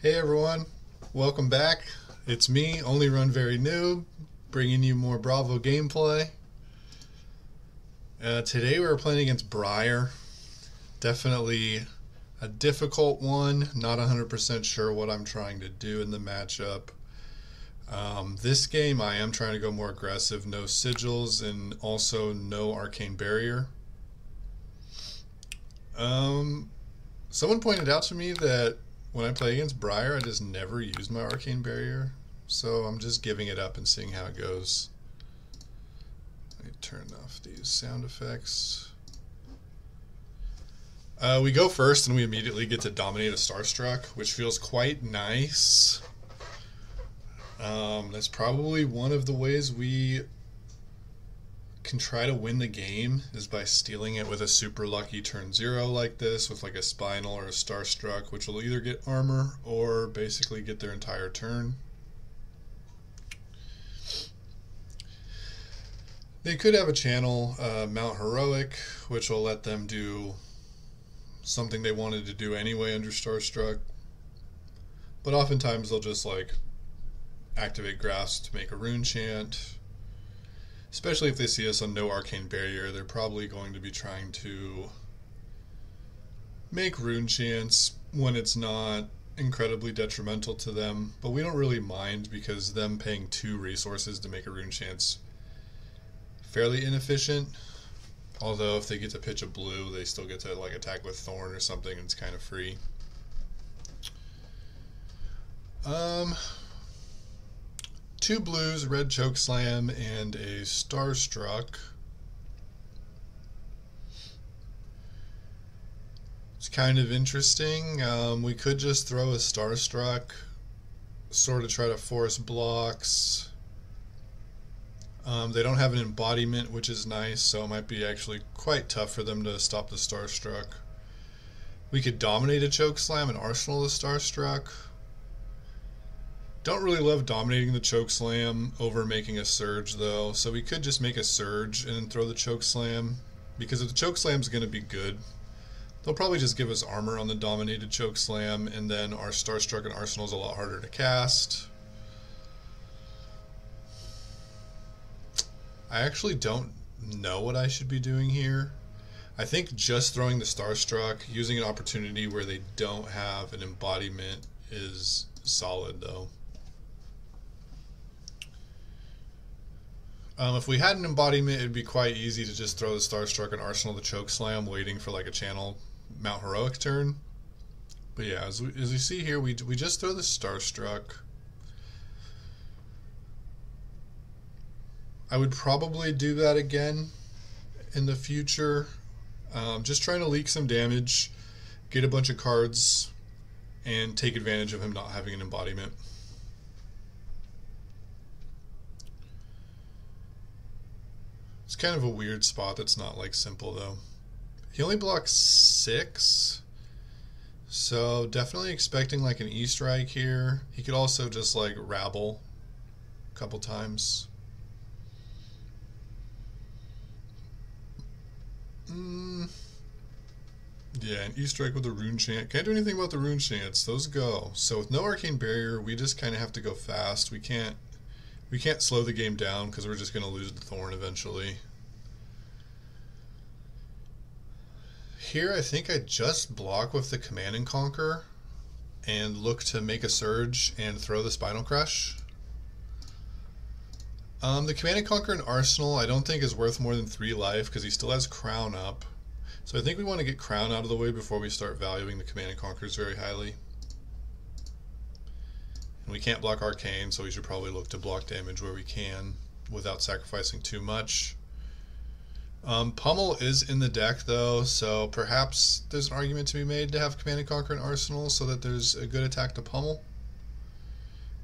Hey everyone, welcome back. It's me, Only Run Very Noob, bringing you more Bravo gameplay. Uh, today we're playing against Briar. Definitely a difficult one, not 100% sure what I'm trying to do in the matchup. Um, this game I am trying to go more aggressive, no sigils and also no arcane barrier. Um, someone pointed out to me that when I play against Briar, I just never use my arcane barrier. So I'm just giving it up and seeing how it goes. Let me turn off these sound effects. Uh, we go first and we immediately get to dominate a Starstruck, which feels quite nice. Um, that's probably one of the ways we can try to win the game is by stealing it with a super lucky turn zero like this with like a spinal or a starstruck which will either get armor or basically get their entire turn. They could have a channel uh, mount heroic which will let them do something they wanted to do anyway under starstruck. But oftentimes they'll just like activate grasp to make a rune chant especially if they see us on no arcane barrier, they're probably going to be trying to make rune chants when it's not incredibly detrimental to them, but we don't really mind because them paying two resources to make a rune chance fairly inefficient. Although if they get to pitch a blue, they still get to like attack with thorn or something, and it's kind of free. Um, two blues, red choke slam, and a starstruck. It's kind of interesting. Um, we could just throw a starstruck, sort of try to force blocks. Um, they don't have an embodiment, which is nice, so it might be actually quite tough for them to stop the starstruck. We could dominate a choke slam and arsenal the starstruck. Don't really love dominating the choke slam over making a surge though, so we could just make a surge and throw the choke slam. Because if the choke slam's going to be good, they'll probably just give us armor on the dominated choke slam, and then our Starstruck and Arsenal is a lot harder to cast. I actually don't know what I should be doing here. I think just throwing the Starstruck, using an opportunity where they don't have an embodiment is solid though. Um, if we had an embodiment, it'd be quite easy to just throw the Starstruck and Arsenal the Choke Slam, waiting for like a channel Mount Heroic turn. But yeah, as we, as we see here, we, we just throw the Starstruck. I would probably do that again in the future. Um, just trying to leak some damage, get a bunch of cards, and take advantage of him not having an embodiment. It's kind of a weird spot that's not like simple though. He only blocks six. So definitely expecting like an E-strike here. He could also just like rabble a couple times. Mm. Yeah, an E-strike with a rune chant. Can't do anything about the rune chants. Those go. So with no arcane barrier, we just kind of have to go fast. We can't we can't slow the game down because we're just going to lose the Thorn eventually. Here, I think I just block with the Command and Conquer and look to make a Surge and throw the Spinal Crush. Um, the Command and Conquer in Arsenal I don't think is worth more than 3 life because he still has Crown up. So I think we want to get Crown out of the way before we start valuing the Command and Conquers very highly. We can't block Arcane, so we should probably look to block damage where we can without sacrificing too much. Um, Pummel is in the deck though, so perhaps there's an argument to be made to have Command and Conquer and Arsenal so that there's a good attack to Pummel.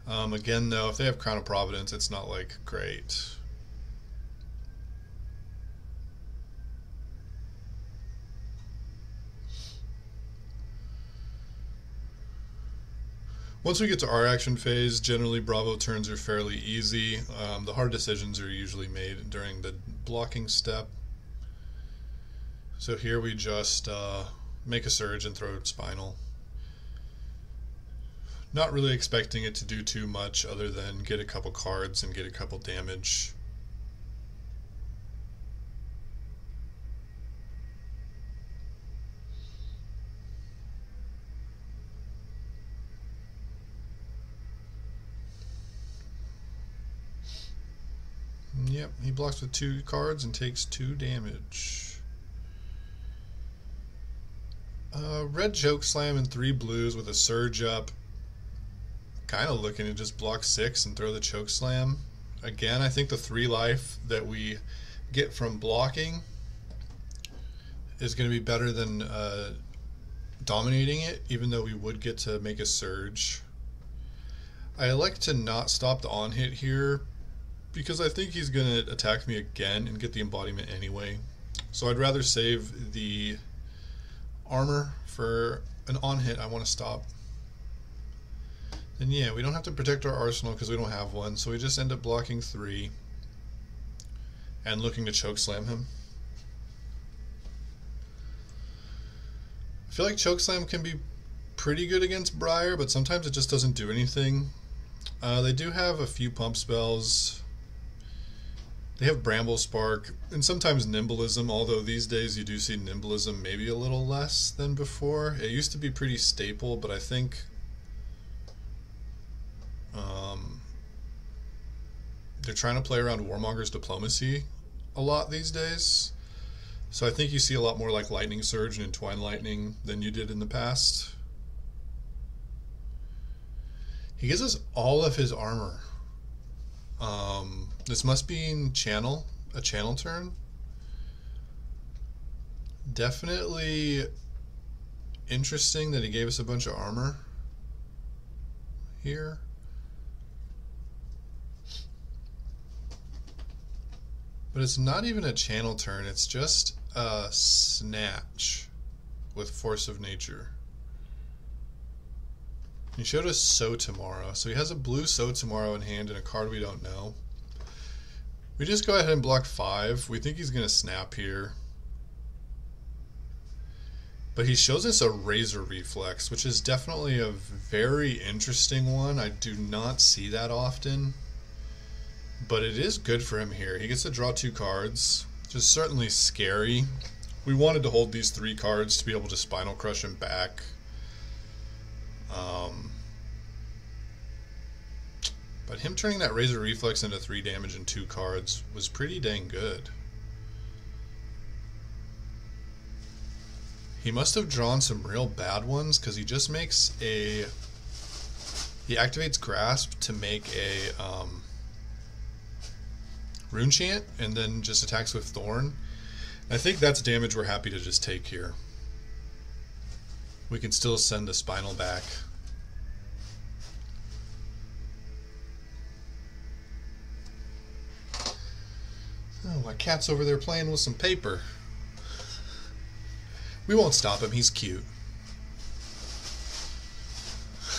Um, again though, if they have Crown of Providence, it's not like great. Once we get to our action phase, generally Bravo turns are fairly easy. Um, the hard decisions are usually made during the blocking step. So here we just uh, make a surge and throw spinal. Not really expecting it to do too much other than get a couple cards and get a couple damage. Yep, he blocks with two cards and takes two damage. Uh, red choke slam and three blues with a surge up kind of looking to just block six and throw the choke slam. Again, I think the three life that we get from blocking is going to be better than uh, dominating it, even though we would get to make a surge. I like to not stop the on hit here because I think he's going to attack me again and get the embodiment anyway. So I'd rather save the armor for an on hit I want to stop. And yeah, we don't have to protect our arsenal because we don't have one, so we just end up blocking three and looking to choke slam him. I feel like choke slam can be pretty good against Briar, but sometimes it just doesn't do anything. Uh, they do have a few pump spells. They have Bramble Spark and sometimes Nimblism, although these days you do see Nimblism maybe a little less than before. It used to be pretty staple, but I think um, they're trying to play around Warmonger's diplomacy a lot these days. So I think you see a lot more like Lightning Surge and Entwine Lightning than you did in the past. He gives us all of his armor. Um, this must be in channel, a channel turn. Definitely interesting that he gave us a bunch of armor here. But it's not even a channel turn, it's just a snatch with Force of Nature. He showed us Sow Tomorrow. So he has a blue Sow Tomorrow in hand and a card we don't know. We just go ahead and block 5. We think he's going to snap here. But he shows us a Razor Reflex, which is definitely a very interesting one. I do not see that often but it is good for him here. He gets to draw two cards, which is certainly scary. We wanted to hold these three cards to be able to Spinal Crush him back. Um, but him turning that Razor Reflex into three damage and two cards was pretty dang good. He must have drawn some real bad ones because he just makes a. He activates Grasp to make a um, Rune Chant and then just attacks with Thorn. I think that's damage we're happy to just take here. We can still send the Spinal back. Oh, my cat's over there playing with some paper. We won't stop him, he's cute.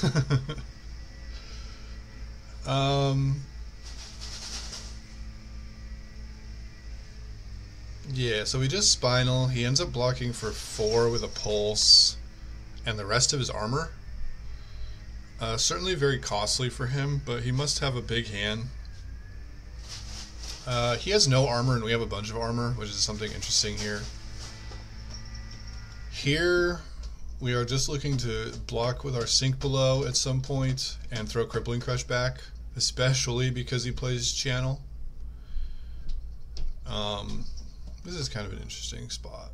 um, Yeah, so we just Spinal. He ends up blocking for four with a Pulse and the rest of his armor. Uh, certainly very costly for him, but he must have a big hand. Uh, he has no armor and we have a bunch of armor, which is something interesting here. Here, we are just looking to block with our Sink Below at some point and throw Crippling Crush back, especially because he plays Channel. Um, this is kind of an interesting spot.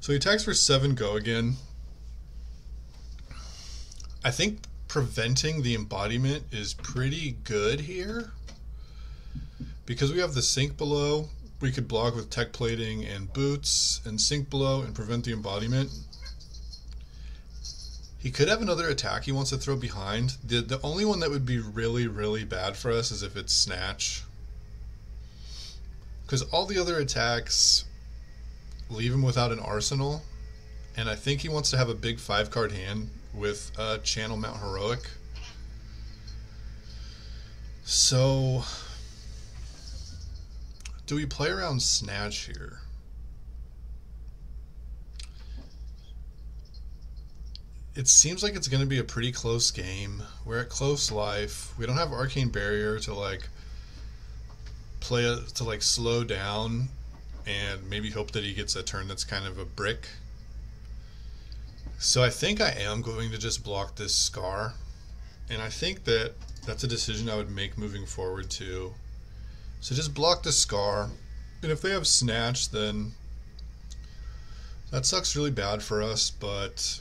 So he attacks for seven go again. I think preventing the embodiment is pretty good here. Because we have the sink below, we could block with tech plating and boots and sink below and prevent the embodiment. He could have another attack he wants to throw behind. The the only one that would be really, really bad for us is if it's snatch because all the other attacks leave him without an arsenal, and I think he wants to have a big five card hand with uh, Channel Mount Heroic. So, do we play around Snatch here? it seems like it's going to be a pretty close game. We're at close life. We don't have arcane barrier to like play to like slow down and maybe hope that he gets a turn that's kind of a brick. So I think I am going to just block this scar. And I think that that's a decision I would make moving forward too. So just block the scar. And if they have snatch, then that sucks really bad for us, but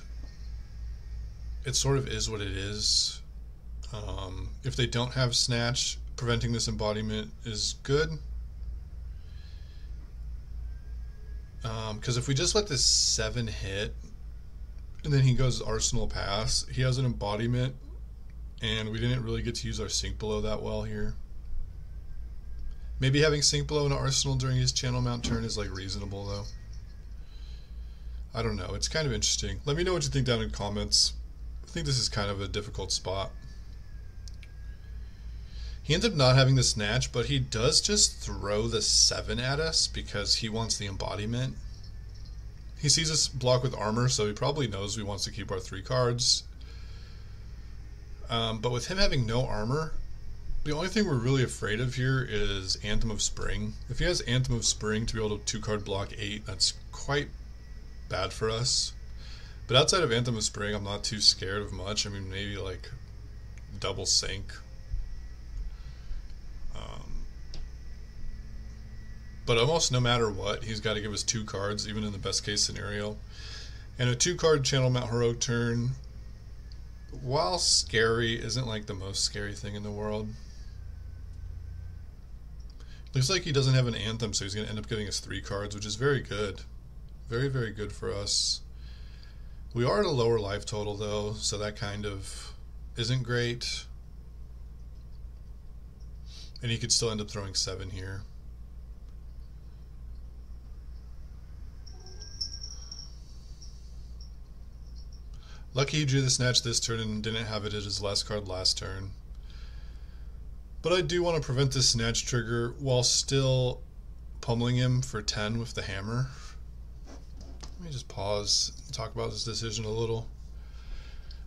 it sort of is what it is. Um, if they don't have snatch, preventing this embodiment is good. Because um, if we just let this 7 hit, and then he goes Arsenal Pass, he has an embodiment, and we didn't really get to use our Sink Below that well here. Maybe having Sink Below an Arsenal during his channel mount turn is like reasonable though. I don't know. It's kind of interesting. Let me know what you think down in comments. I think this is kind of a difficult spot. He ends up not having the snatch, but he does just throw the 7 at us because he wants the embodiment. He sees us block with armor, so he probably knows we wants to keep our 3 cards. Um, but with him having no armor, the only thing we're really afraid of here is Anthem of Spring. If he has Anthem of Spring to be able to 2 card block 8, that's quite bad for us. But outside of Anthem of Spring, I'm not too scared of much. I mean, maybe like double sink But almost no matter what, he's got to give us two cards, even in the best case scenario. And a two card channel mount heroic turn, while scary, isn't like the most scary thing in the world. Looks like he doesn't have an anthem, so he's going to end up giving us three cards, which is very good. Very, very good for us. We are at a lower life total, though, so that kind of isn't great. And he could still end up throwing seven here. Lucky he drew the snatch this turn and didn't have it as his last card last turn. But I do want to prevent this snatch trigger while still pummeling him for 10 with the hammer. Let me just pause and talk about this decision a little.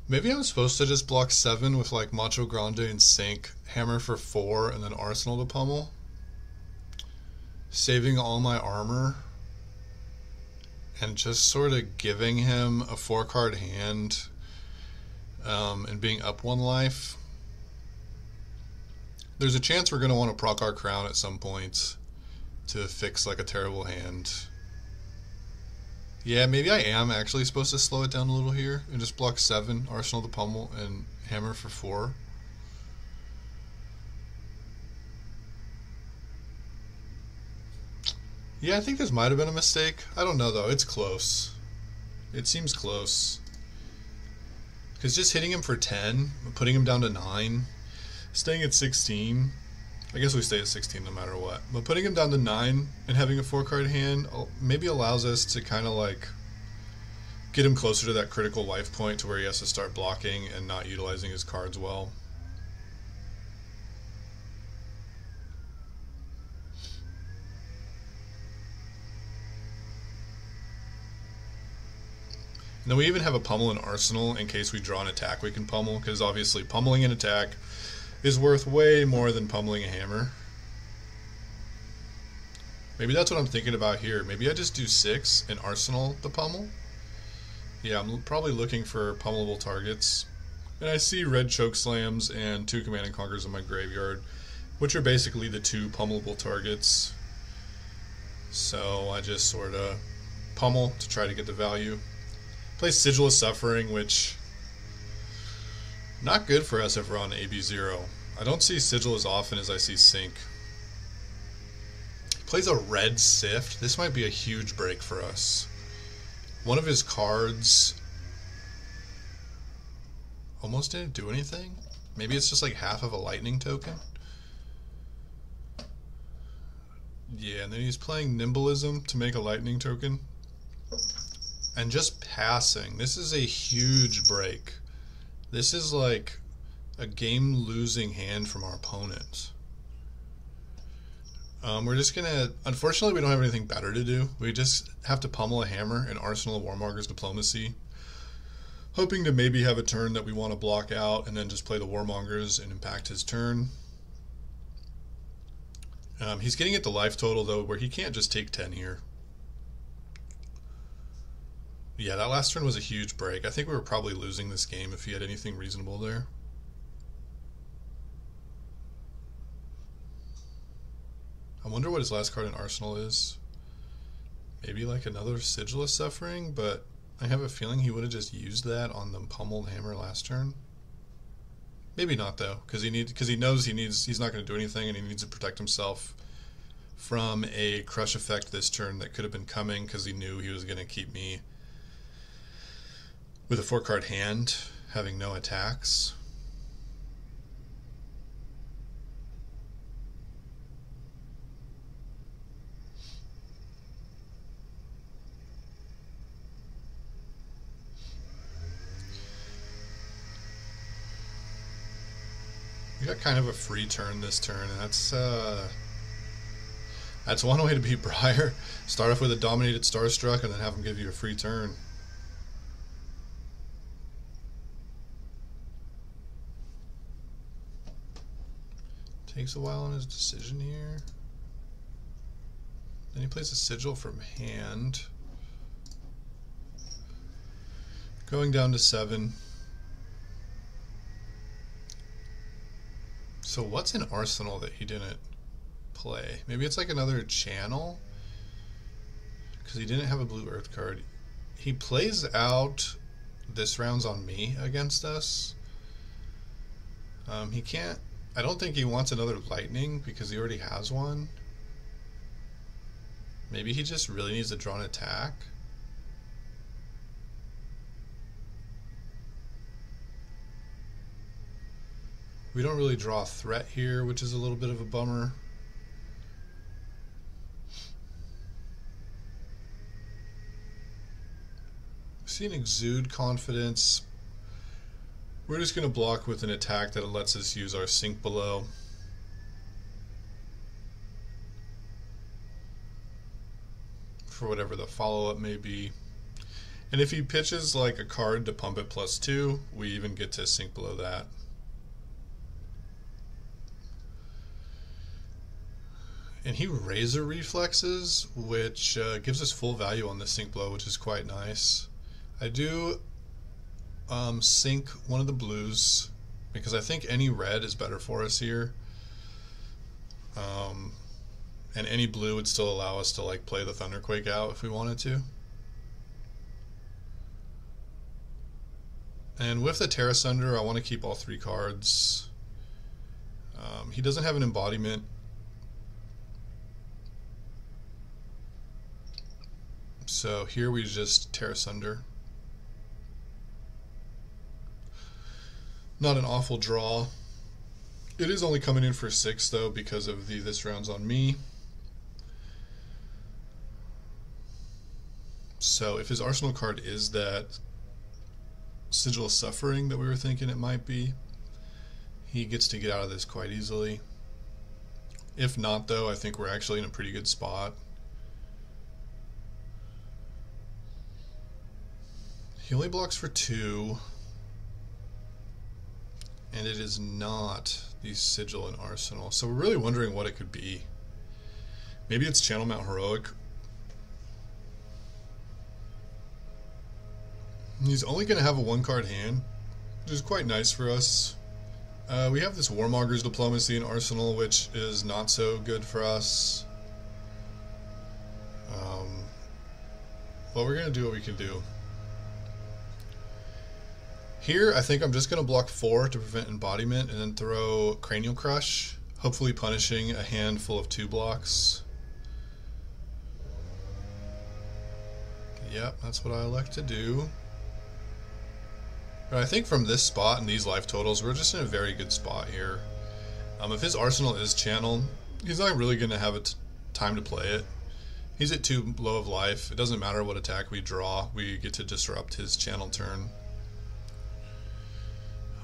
Maybe I'm supposed to just block 7 with like Macho Grande and Sink, hammer for 4, and then Arsenal to pummel. Saving all my armor and just sort of giving him a four card hand um, and being up one life. There's a chance we're going to want to proc our crown at some point to fix like a terrible hand. Yeah, maybe I am actually supposed to slow it down a little here and just block 7, Arsenal the Pummel, and Hammer for 4. Yeah, I think this might have been a mistake. I don't know though. It's close. It seems close. Because just hitting him for 10, putting him down to 9, staying at 16, I guess we stay at 16 no matter what. But putting him down to 9 and having a 4 card hand maybe allows us to kind of like get him closer to that critical life point to where he has to start blocking and not utilizing his cards well. Then we even have a pummel in arsenal in case we draw an attack we can pummel, because obviously pummeling an attack is worth way more than pummeling a hammer. Maybe that's what I'm thinking about here. Maybe I just do six and arsenal the pummel. Yeah, I'm probably looking for pummelable targets. And I see red choke slams and two command and conquers in my graveyard, which are basically the two pummelable targets. So I just sort of pummel to try to get the value. Play Sigil of Suffering, which not good for us if we're on AB0. I don't see Sigil as often as I see Sink. Plays a red Sift. This might be a huge break for us. One of his cards almost didn't do anything. Maybe it's just like half of a lightning token. Yeah, and then he's playing Nimblism to make a lightning token and just passing. This is a huge break. This is like a game losing hand from our opponent. Um, we're just gonna. Unfortunately, we don't have anything better to do. We just have to pummel a hammer and Arsenal of Warmonger's Diplomacy. hoping to maybe have a turn that we want to block out and then just play the Warmongers and impact his turn. Um, he's getting at the life total though, where he can't just take 10 here. Yeah, that last turn was a huge break. I think we were probably losing this game if he had anything reasonable there. I wonder what his last card in Arsenal is. Maybe like another Sigil of Suffering, but I have a feeling he would have just used that on the pummeled hammer last turn. Maybe not though, because he needs because he knows he needs he's not going to do anything, and he needs to protect himself from a crush effect this turn that could have been coming because he knew he was going to keep me with a four card hand, having no attacks. We got kind of a free turn this turn, and that's uh, that's one way to beat Briar. Start off with a dominated Starstruck, and then have him give you a free turn. Takes a while on his decision here. Then he plays a sigil from hand. Going down to seven. So what's in Arsenal that he didn't play? Maybe it's like another channel? Because he didn't have a blue earth card. He plays out this round's on me against us. Um, he can't I don't think he wants another lightning because he already has one. Maybe he just really needs to draw an attack. We don't really draw a threat here, which is a little bit of a bummer. See an exude confidence, we're just going to block with an attack that lets us use our sink below. For whatever the follow-up may be. And if he pitches like a card to pump it plus two, we even get to sink below that. And he razor reflexes, which uh, gives us full value on the sink below, which is quite nice. I do um, sink one of the blues because I think any red is better for us here. Um, and any blue would still allow us to like play the Thunderquake out if we wanted to. And with the Tear Asunder, I want to keep all three cards. Um, he doesn't have an embodiment. So here we just Tear Asunder. Not an awful draw. It is only coming in for six though because of the this round's on me. So if his arsenal card is that Sigil of Suffering that we were thinking it might be, he gets to get out of this quite easily. If not though, I think we're actually in a pretty good spot. He only blocks for two and it is not the sigil and arsenal. So we're really wondering what it could be. Maybe it's Channel Mount Heroic. He's only going to have a one card hand, which is quite nice for us. Uh, we have this Warmonger's Diplomacy in Arsenal, which is not so good for us. Um, we're going to do what we can do. Here, I think I'm just going to block 4 to prevent embodiment and then throw Cranial Crush, hopefully punishing a handful of 2 blocks. Yep, that's what I like to do. But I think from this spot and these life totals, we're just in a very good spot here. Um, if his arsenal is channeled, he's not really going to have a time to play it. He's at 2 low of life. It doesn't matter what attack we draw, we get to disrupt his channel turn.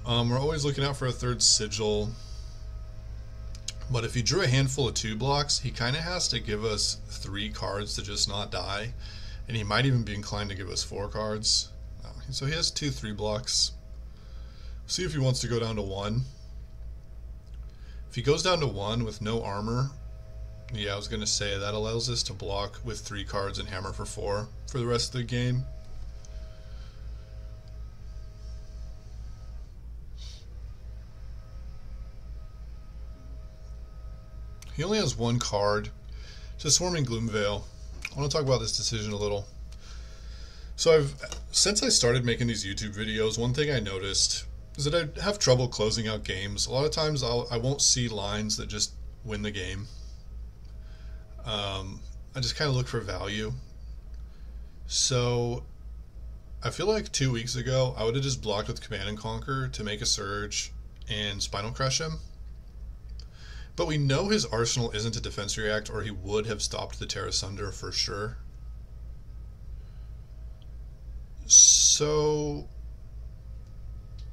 Um, we're always looking out for a third sigil. But if he drew a handful of two blocks, he kind of has to give us three cards to just not die. And he might even be inclined to give us four cards. Oh, So he has two three blocks. See if he wants to go down to one. If he goes down to one with no armor, yeah, I was going to say that allows us to block with three cards and hammer for four for the rest of the game. He only has one card. It's Swarming Gloomveil. I want to talk about this decision a little. So I've since I started making these YouTube videos, one thing I noticed is that I have trouble closing out games. A lot of times I'll I won't see lines that just win the game. Um, I just kind of look for value. So I feel like two weeks ago I would have just blocked with Command and Conquer to make a surge and Spinal Crush him. But we know his arsenal isn't a defense react, or he would have stopped the Tear Asunder for sure. So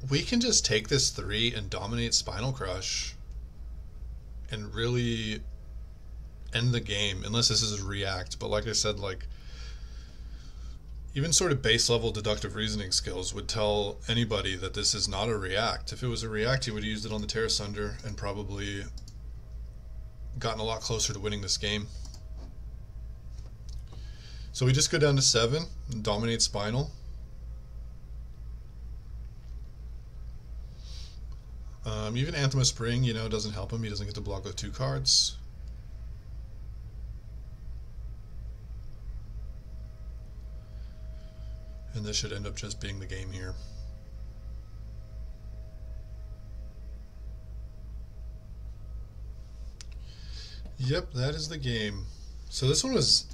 we can just take this three and dominate Spinal Crush and really end the game, unless this is a react. But like I said, like even sort of base level deductive reasoning skills would tell anybody that this is not a react. If it was a react, he would have used it on the Tear Asunder and probably gotten a lot closer to winning this game. So we just go down to seven and dominate Spinal. Um, even Anthem of Spring, you know, doesn't help him. He doesn't get to block with two cards. And this should end up just being the game here. Yep, that is the game. So this one was...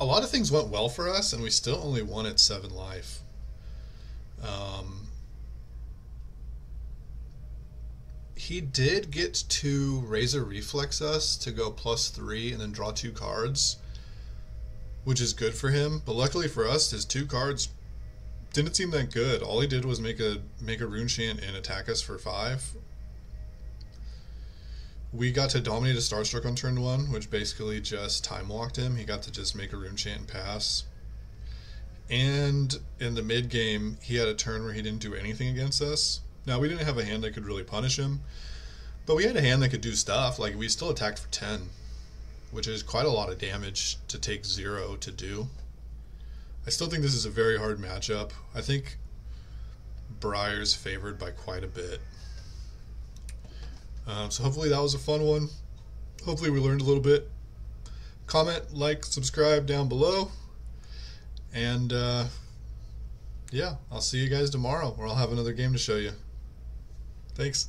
A lot of things went well for us, and we still only won at 7 life. Um, he did get to Razor Reflex us to go plus three and then draw two cards, which is good for him. But luckily for us, his two cards didn't seem that good. All he did was make a make a rune chant and attack us for five. We got to dominate a Starstruck on turn one, which basically just time walked him. He got to just make a rune chant pass. And in the mid game, he had a turn where he didn't do anything against us. Now, we didn't have a hand that could really punish him, but we had a hand that could do stuff. Like, we still attacked for 10, which is quite a lot of damage to take zero to do. I still think this is a very hard matchup. I think Briar's favored by quite a bit. Um, so hopefully that was a fun one. Hopefully we learned a little bit. Comment, like, subscribe down below. And uh, yeah, I'll see you guys tomorrow where I'll have another game to show you. Thanks.